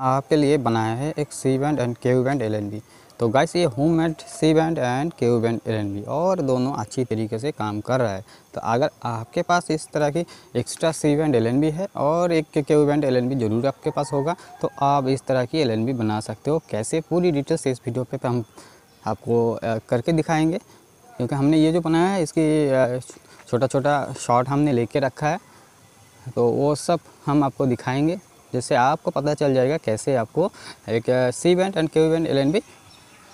आपके लिए बनाया है एक C band and K band L तो गाइस ये home made C band and K band L और दोनों अच्छी तरीके से काम कर रहा है। तो अगर आपके पास इस तरह की एक्स्ट्रा सी बैंड एल है और एक के बैंड एल ज़रूर आपके पास होगा तो आप इस तरह की एल बना सकते हो। कैसे? पूरी डिटेल्स इस वीडियो पे हम आपको करके दिखाएँगे। क्योंकि हमने ये जो बनाया है, इसकी छोटा छोटा शॉट हमने लेके रखा है। तो वो सब हम आपको दिखाएँगे। जिससे आपको पता चल जाएगा कैसे आपको एक C band and Q band L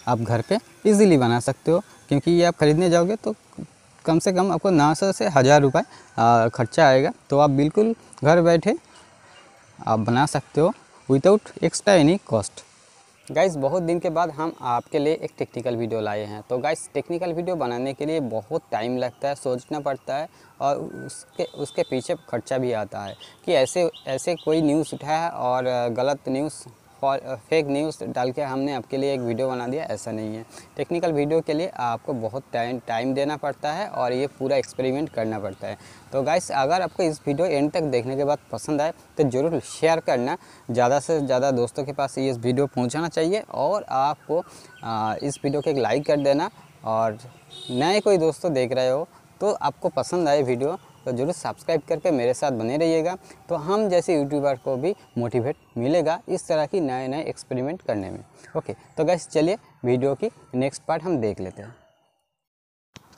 आप घर पे इजीली बना सकते हो। क्योंकि ये आप ख़रीदने जाओगे तो कम से कम आपको नौ सौ से हज़ार रुपये खर्चा आएगा। तो आप बिल्कुल घर बैठे आप बना सकते हो without extra any cost guys बहुत दिन के बाद हम आपके लिए एक टेक्निकल वीडियो लाए हैं। तो गाइस टेक्निकल वीडियो बनाने के लिए बहुत टाइम लगता है, सोचना पड़ता है और उसके उसके पीछे खर्चा भी आता है कि ऐसे ऐसे कोई न्यूज़ उठाया और गलत न्यूज़ फेक न्यूज़ डाल के हमने आपके लिए एक वीडियो बना दिया, ऐसा नहीं है। टेक्निकल वीडियो के लिए आपको बहुत टाइम टाइम देना पड़ता है और ये पूरा एक्सपेरिमेंट करना पड़ता है। तो गाइस अगर आपको इस वीडियो एंड तक देखने के बाद पसंद आए तो ज़रूर शेयर करना। ज़्यादा से ज़्यादा दोस्तों के पास ये वीडियो पहुँचाना चाहिए और आपको इस वीडियो को एक लाइक कर देना। और नए कोई दोस्तों देख रहे हो तो आपको पसंद आए वीडियो तो ज़रूर सब्सक्राइब करके मेरे साथ बने रहिएगा। तो हम जैसे यूट्यूबर को भी मोटिवेट मिलेगा इस तरह की नए नए एक्सपेरिमेंट करने में। ओके तो गैस चलिए वीडियो की नेक्स्ट पार्ट हम देख लेते हैं।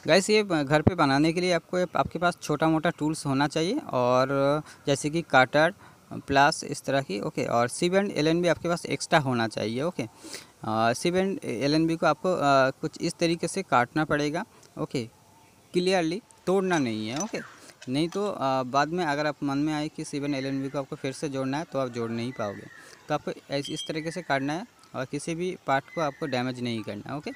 गैस ये घर पे बनाने के लिए आपको आपके पास छोटा मोटा टूल्स होना चाहिए और जैसे कि काटर प्लस इस तरह की ओके और सी बैंड एल भी आपके पास एक्स्ट्रा होना चाहिए ओके सी बैंड एल को आपको आ, कुछ इस तरीके से काटना पड़ेगा ओके क्लियरली तोड़ना नहीं है ओके नहीं तो बाद में अगर आप मन में आए कि सी वन एल को आपको फिर से जोड़ना है तो आप जोड़ नहीं पाओगे। तो आपको इस तरीके से काटना है और किसी भी पार्ट को आपको डैमेज नहीं करना ओके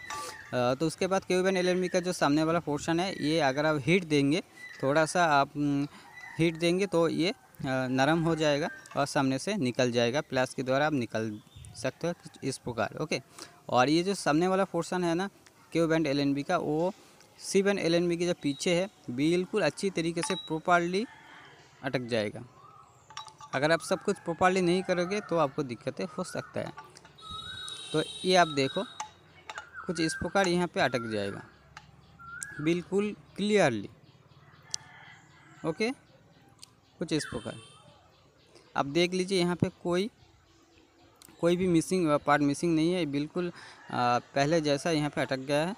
तो उसके बाद के वन एल का जो सामने वाला पोर्शन है, ये अगर आप हीट देंगे, थोड़ा सा आप हीट देंगे तो ये नरम हो जाएगा और सामने से निकल जाएगा। प्लस के द्वारा आप निकल सकते हो इस प्रकार ओके और ये जो सामने वाला पोर्शन है ना क्यू बैंड एल का, वो सी वन एल के जो पीछे है, बिल्कुल अच्छी तरीके से प्रॉपरली अटक जाएगा। अगर आप सब कुछ प्रॉपरली नहीं करोगे तो आपको दिक्कतें हो सकता है। तो ये आप देखो, कुछ इस प्रकार यहाँ पे अटक जाएगा। बिल्कुल क्लियरली ओके? कुछ इस प्रकार। आप देख लीजिए, यहाँ पे कोई कोई भी मिसिंग पार्ट मिसिंग नहीं है। बिल्कुल पहले जैसा यहाँ पे अटक गया है।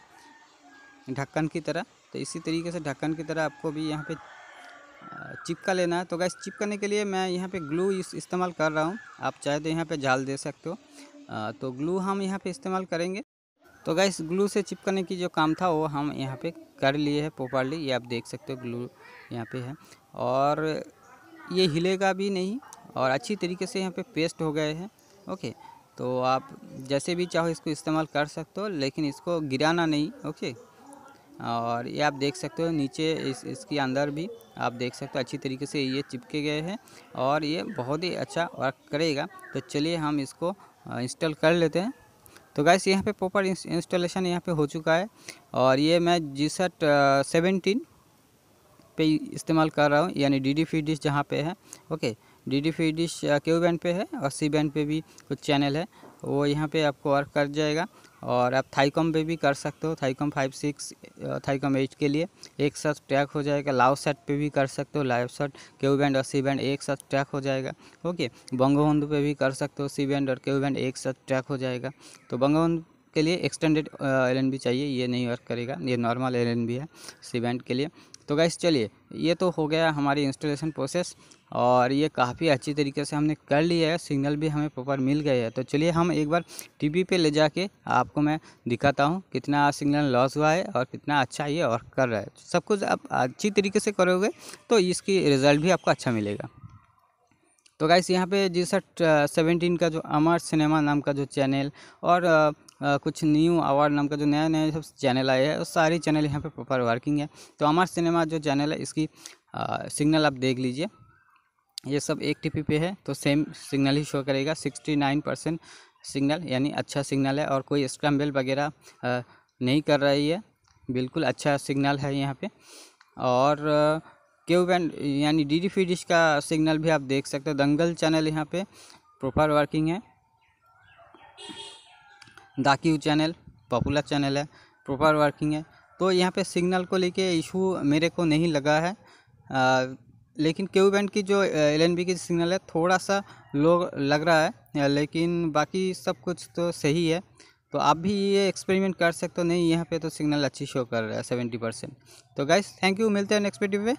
ढक्कन की तरह। तो इसी तरीके से ढक्कन की तरह आपको भी यहाँ पे चिपका लेना है। तो गैस चिपकाने के लिए मैं यहाँ पे ग्लू इस, इस्तेमाल कर रहा हूँ। आप चाहे तो यहाँ पे जाल दे सकते हो। तो ग्लू हम यहाँ पे इस्तेमाल करेंगे। तो गैस ग्लू से चिपकाने की जो काम था, वो हम यहाँ पे कर लिए है प्रॉपरली ये आप देख सकते हो ग्लू यहाँ पे है। और ये हिलेगा भी नहीं और अच्छी तरीके से यहाँ पे पेस्ट हो गए हैं। ओके तो आप जैसे भी चाहो इसको इस्तेमाल कर सकते हो, लेकिन इसको गिराना नहीं। ओके और ये आप देख सकते हो नीचे इस, इसके अंदर भी आप देख सकते हो अच्छी तरीके से ये चिपके गए हैं और ये बहुत ही अच्छा वर्क करेगा। तो चलिए हम इसको इंस्टॉल कर लेते हैं। तो गैस यहाँ पे प्रॉपर इंस्टॉलेशन यहाँ पे हो चुका है और ये मैं जी सट सेवेंटीन पे इस्तेमाल कर रहा हूँ, यानी डी डी फ़ी डिश जहाँ पे है। Okay D D free dish Q band पे है और सी बैंड पे भी कुछ चैनल है। वो यहाँ पे आपको वर्क कर जाएगा। और आप थाईकॉम पे भी कर सकते हो। Thaicom five six Thaicom eight के लिए एक साथ ट्रैक हो जाएगा। लाव सेट पे भी कर सकते हो। लाइव सेट क्यू बैंड और सी बैंड एक साथ ट्रैक हो जाएगा। ओके बंगबंधु पे भी कर सकते हो। सी बैंड और क्यू बैंड एक साथ ट्रैक हो जाएगा। तो बंगबंधु के लिए एक्सटेंडेड एलएनबी चाहिए। ये नहीं वर्क करेगा। ये नॉर्मल एलएनबी है सी बैंड के लिए। तो गैस चलिए, ये तो हो गया हमारी इंस्टॉलेशन प्रोसेस और ये काफ़ी अच्छी तरीके से हमने कर लिया है सिग्नल भी हमें प्रॉपर मिल गए हैं। तो चलिए हम एक बार टीवी पे ले जाके आपको मैं दिखाता हूँ कितना सिग्नल लॉस हुआ है और कितना अच्छा ये वर्क कर रहा है। सब कुछ आप अच्छी तरीके से करोगे तो इसकी रिज़ल्ट भी आपको अच्छा मिलेगा। तो गाइस यहाँ पे जी सट सेवेंटीन का जो अमर सिनेमा नाम का जो चैनल और आ, आ, कुछ न्यू अवार्ड नाम का जो नया नया सब चैनल आए हैं सारी चैनल यहाँ पे प्रॉपर वर्किंग है। तो अमर सिनेमा जो चैनल है इसकी सिग्नल आप देख लीजिए। ये सब एक टी पे है तो सेम सिग्नल ही शो करेगा। सिक्सटी नाइन परसेंट सिग्नल यानी अच्छा सिग्नल है और कोई स्क्रम्बल वगैरह नहीं कर रही है। बिल्कुल अच्छा सिग्नल है यहाँ पे। और क्यू बैंड यानी डी डी डिश का सिग्नल भी आप देख सकते हो। दंगल चैनल यहाँ पे प्रॉपर वर्किंग है। दाक्यू चैनल पॉपुलर चैनल है प्रॉपर वर्किंग है। तो यहाँ पे सिग्नल को लेके इशू मेरे को नहीं लगा है। आ, लेकिन क्यू बैंड की जो एलएनबी की सिग्नल है थोड़ा सा लो लग रहा है लेकिन बाकी सब कुछ तो सही है। तो आप भी ये एक्सपेरिमेंट कर सकते हो, नहीं यहाँ पे तो सिग्नल अच्छी शो कर रहा है सेवेंटी परसेंट तो गाइस थैंक यू मिलते हैं नेक्स्ट वीडियो पे।